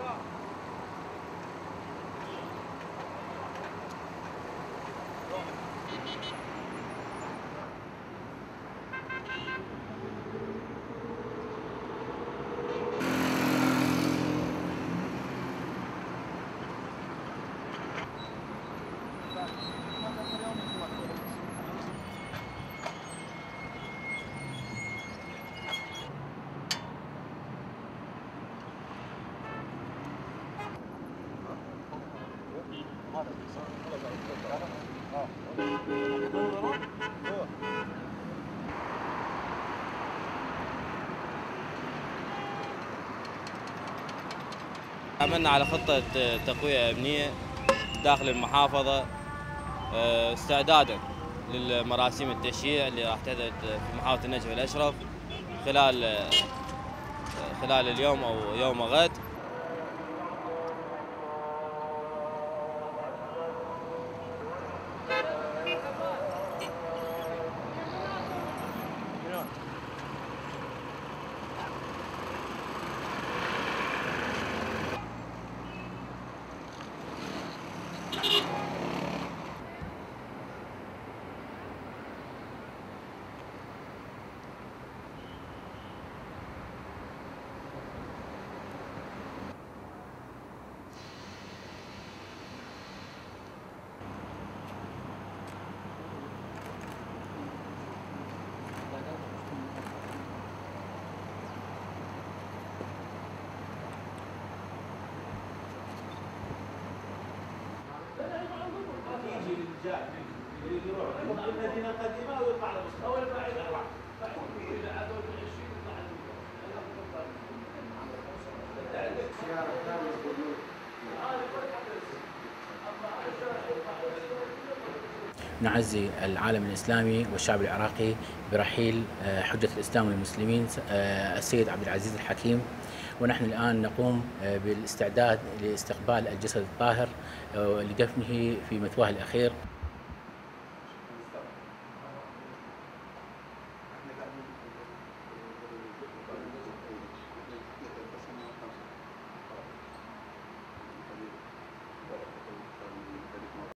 Thank you. عملنا على خطة تقوية أمنية داخل المحافظة آه، استعدادا للمراسيم التشييع اللي راح تحدث في محافظة النجف الأشرف خلال آه، خلال اليوم أو يوم غد. Bye. نعزي العالم الإسلامي والشعب العراقي برحيل آه، حجة الإسلام والمسلمين آه، السيد عبد العزيز الحكيم. ونحن الآن نقوم آه، بالاستعداد لاستقبال الجسد الطاهر لدفنه في مثواه الأخير.